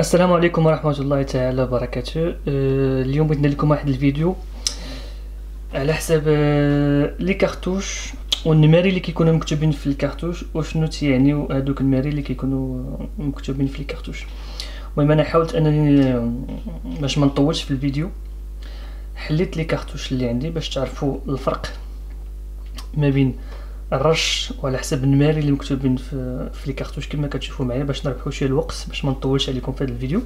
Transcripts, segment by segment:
السلام عليكم ورحمة الله تعالى وبركاته. آه، اليوم ندير لكم واحد الفيديو على حساب آه، les cartouches والنماري اللي كيكونوا مكتوبين في ال cartouche وشنو تيعنيو هادوك النماري اللي كيكونوا مكتوبين في ال cartouche المهم أنا حاولت أنني آه، باش ما نطولش في الفيديو حليت les cartouches اللي عندي باش تعرفوا الفرق ما بين الرش وعلى حسب النماري اللي مكتوبين في, في les cartouches كما كتشوفوا معايا باش نربحوا شوية الوقت باش ما نطولش عليكم في هذا الفيديو.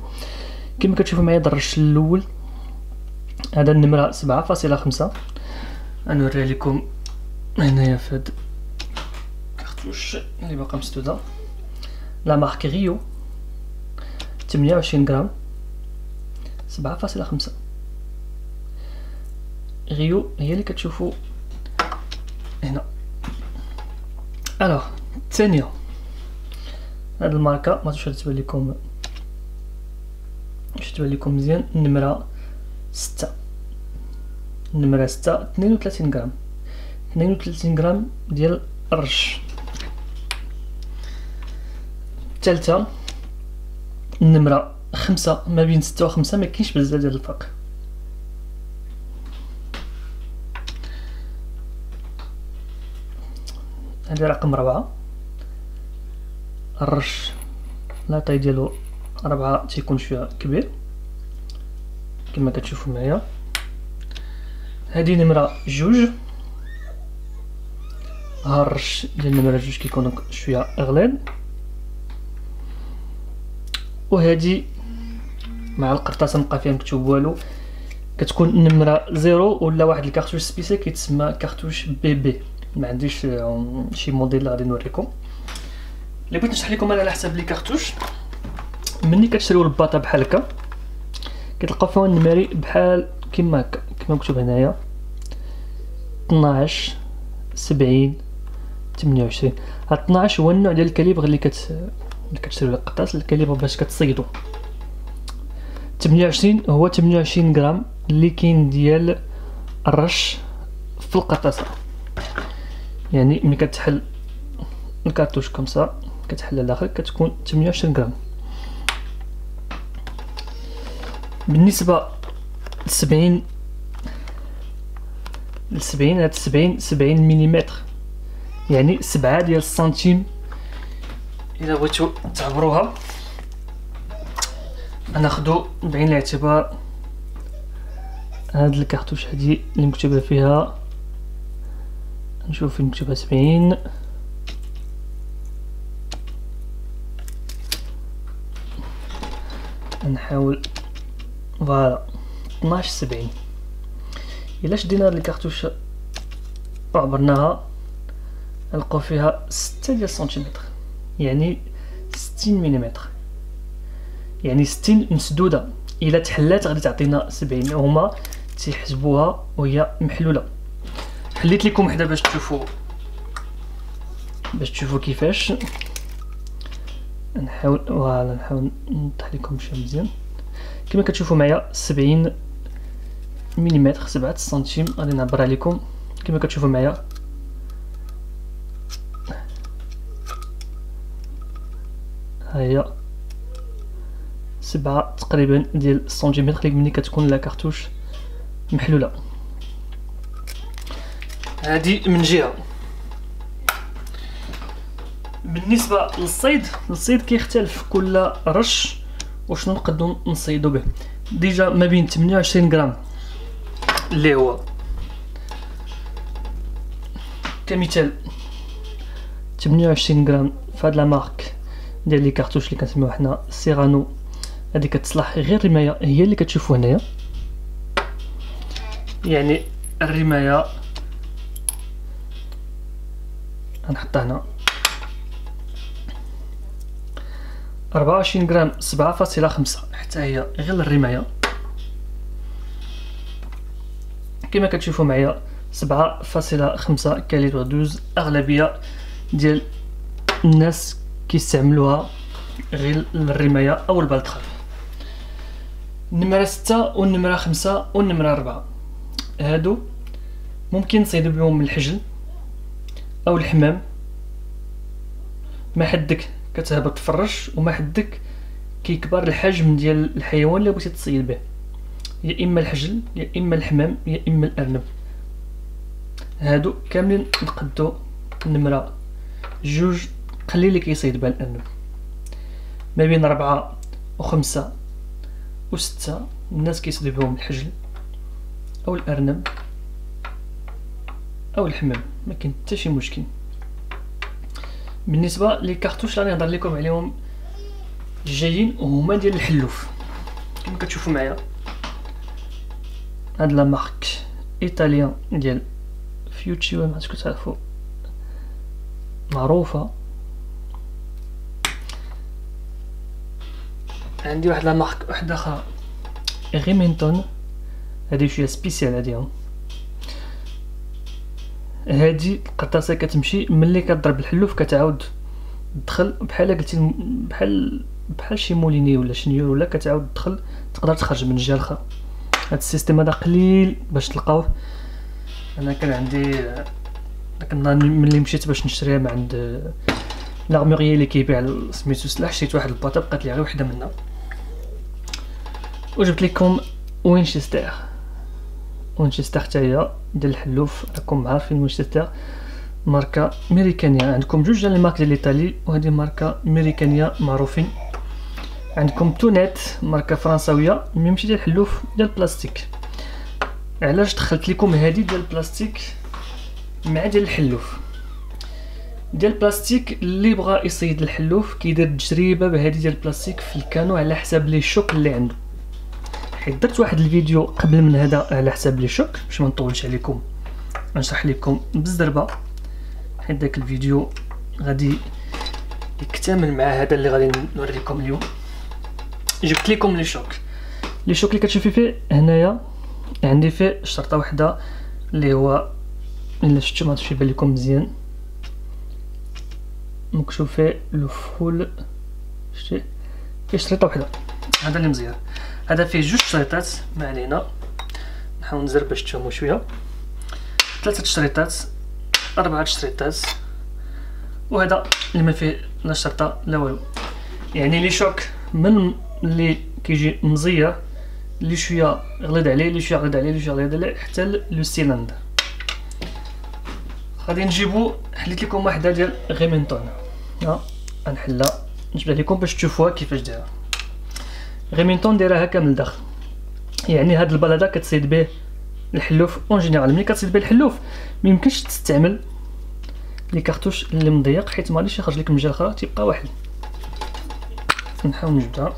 كما كتشوفوا معايا هذا الرش الأول هذا النمرة 7.5 غنوريها لكم هنايا في هذا الكارتوش اللي باقا مسدودة. لا مارك غيو 28 غرام 7.5 غيو هي اللي كتشوفوا هنا الوغ الثانية هاد الماركة ما تشوفش تبان لكم باش تبان لكم مزيان النمرة ستة النمرة ستة اثنين وثلاثين غرام اثنين وثلاثين غرام ديال الرش الثالثة النمرة خمسة ما بين ستة وخمسة مكاينش بزاف ديال الفرق هذه رقم ربعة. الرش la taille ديالو ربعة تيكون شوية كبير. كما كتشوفوا معايا. هذه نمرة جوج. ها الرش ديال نمرة جوج كيكون شوية غليظ وهذه مع القرطاسة مبقى فيها مكتوب والو. كتكون نمرة zéro ولا واحد ال cartouche spécial كيتسمى cartouche BB. ما عنديش شي موديل اللي غادي نوريكم. اللي بغيت نشرح لكم أنا على حساب les cartouches. مني كتشريو الباطا بحال هكا كتلقاو فيها النماري بحال كيما هكا كما مكتوب هنايا. 12 70 28 هاد 12 هو النوع ديال ال calibre اللي كت اللي كتشريو القرطاس ال calibre باش كتصيدو. 28 هو 28 غرام اللي كاين ديال الرش في القطاسة. يعني ملي كتحل الكارتوش كومسا كتحل الآخر كتكون 28 غرام. بالنسبة ل 70 ل 70 هاد 70 70 مليمتر. يعني 7 ديال السنتيم إلا بغيتو تعبروها ناخدو بعين الاعتبار. هاد ال cartouche هادي اللي مكتوبة فيها نشوف مكتوبة سبعين. نحاول voilà 12 سبعين. إلا شدينا هاد ال cartouche وعبرناها نلقاو فيها ستة ديال السنتيمتر يعني ستين مليمتر يعني ستين مسدودة. إلا تحلات غادي تعطينا سبعين هما تيحسبوها وهي محلولة. حليت لكم وحده باش تشوفوا. باش تشوفوا كيفاش. نحاول فوالا نحاول نوضح لكم شي مزيان. كما كتشوفوا معايا 70 مليمتر 7 سنتيم غادي نعبرها لكم كما كتشوفوا معايا. ها هي سبعة تقريبا ديال السنتيمتر ملي كتكون لا كارتوش محلولة. هذه من جهة. بالنسبة للصيد الصيد كيختلف كل رش وشنو نقدروا نصيدوا به. déjà ما بين 28 غرام. اللي هو؟ كمثال 28 غرام في هاد la marque ديال les cartouches اللي كنسميوها حنا سيرانو. هذه كتصلح غير الرماية هي اللي كتشوفوا هنايا. يعني الرماية غنحطها هنا. أربعة وعشرين gramme سبعة فاصلة خمسة حتى هي غير الرماية. كما كتشوفوا معايا سبعة فاصلة خمسة calibre douze أغلبية ديال الناس كيستعملوها غير الرماية أو البلطخة. النمرة ستة والنمرة خمسة والنمرة ربعة هادو ممكن نصيدو بهم الحجل. أو الحمام. ما حدك كتهبط تفرش وما حدك كيكبر الحجم ديال الحيوان اللي بغيتي تصيد به. يا إما الحجل يا إما الحمام يا إما الأرنب. هادو كاملين نقدو نمرة. جوج قليل اللي كيصيد بها الأرنب. ما بين ربعة وخمسة وستة الناس كيصيدو بهم الحجل أو الأرنب. أو الحمام ما كاين حتى شي مشكل. بالنسبة لي كارتوش اللي نهضر لكم عليهم جايين هما ديال الحلوف. كما كتشوفوا معايا. هاد لا مارك إيطاليان ديال فيوتشي ما عرفتش كتعرفوا معروفة. عندي واحد la marque واحدة أخرى. ريمينتون هادي شوية spéciale هادي هادي القطاسه كتمشي ملي كضرب الحلوف كتعاود تدخل بحال قلتي بحال بحال شي موليني ولا chignole ولا كتعاود تدخل تقدر تخرج من الجهه الاخرى هاد ال système هذا قليل باش تلقاوه. أنا كان عندي داك النهار ملي مشيت باش نشريها من عند لاغموريي اللي كيبيع سميتو سلاح شريت واحد الباطه بقات لي غير وحدة منها. وجبت لكم وينشستر وينشستر حتى ديال الحلوف راكم عارفين وينشستر ماركة امريكانيه عندكم جوج ديال ال marques ديال الايطالي وهذه ماركة امريكانيه معروفين. عندكم تونيت ماركة فرنساوية mais ماشي ديال الحلوف ديال البلاستيك. علاش دخلت لكم هذه ديال البلاستيك مع ديال الحلوف؟ ديال البلاستيك اللي بغى يصيد الحلوف كيدير تجربة بهذه ديال البلاستيك في ال canon على حساب les chokes اللي عنده حيت درت واحد الفيديو قبل من هذا على حساب les chokes باش ما نطولش عليكم. نشرح لكم بزربة حيت داك الفيديو غادي يكتمل مع هذا اللي غادي نوريكم اليوم. جبت لكم les chokes. les chokes اللي كتشوفي فيه هنايا عندي فيه شرطة واحدة اللي هو إلا شفتو ما تشوفي يبان لكم مزيان. مكتوب فيه لو فول شتي فيه شريطه واحدة هذا اللي مزيان. هذا فيه جوج شريطات ما علينا. نحاول نزر باش تفهموا شوية. ثلاثة شريطات أربعة شريطات. وهذا اللي ما فيه لا شرطة لا والو. يعني لي شوك من اللي كيجي مزير اللي شوية غليظ عليه اللي شوية غليظ عليه اللي شوية غليظ عليه حتى لو سيلندر غادي نجيبو حليت لكم واحدة ديال غيمنتون ها غنحلها. نجبدها لكم باش تشوفوها كيفاش دايرة. غيمنتون دايره هكا من الداخل. يعني هاد البال هذا كتصيد به الحلوف اون جينيرال. ملي كتصيد به الحلوف ما يمكنش تستعمل لي كارتوش اللي مضيق حيت ما غاديش يخرج لك من جهه أخرى تيبقى واحد. نحاول نجبدها.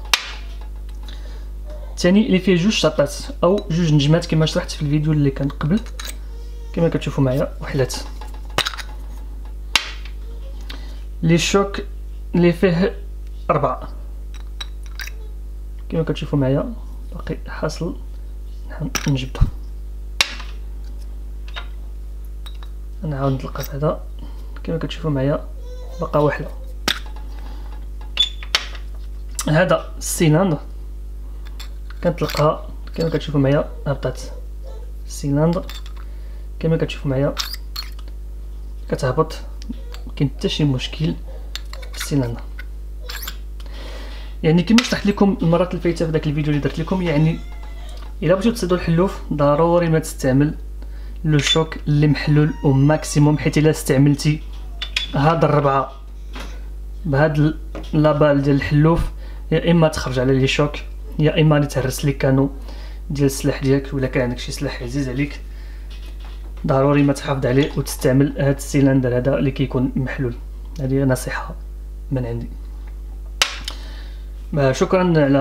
ثاني اللي فيه جوج شطات أو جوج نجمات كما شرحت في الفيديو اللي كان قبل. كما كتشوفوا معايا وحلات. لي شوك اللي فيه أربعة. كما كتشوفوا معايا باقي حاصل. نجبدو. نعاود نطلق هذا. كما كتشوفوا معايا بقى وحدة. هذا السيلندر. كنطلقها كما كتشوفوا معايا هبطات السيلندر. كما كتشوفوا معايا كتهبط. مكاين حتى شي مشكل في السيلندر. يعني كما شرحت لكم المرات اللي فايته في داك الفيديو اللي درت لكم يعني إلا بغيتو تصيدوا الحلوف ضروري ما تستعمل le choke اللي محلول أو maximum حيت إلا استعملتي هاد الربعة بهاد la balle ديال الحلوف يا إما تخرج على les chokes يا إما تهرس لك canon ديال السلاح ديالك ولا كان عندك شي سلاح عزيز عليك. ضروري ما تحافظ عليه وتستعمل هاد السيلندر هذا اللي كيكون محلول. هذه نصيحة من عندي. شكرا على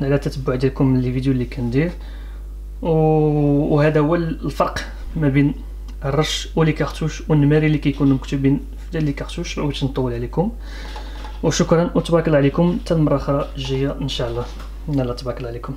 على التتبع ديالكم لي اللي كندير. وهذا هو الفرق ما بين الرش ولي كارتوش والنماري اللي كيكونوا مكتوبين في لي كارتوش. ما بغيتش نطول عليكم. وشكرا وتبارك الله عليكم. حتى المرة الجاية إن شاء الله. يلا تبارك الله عليكم.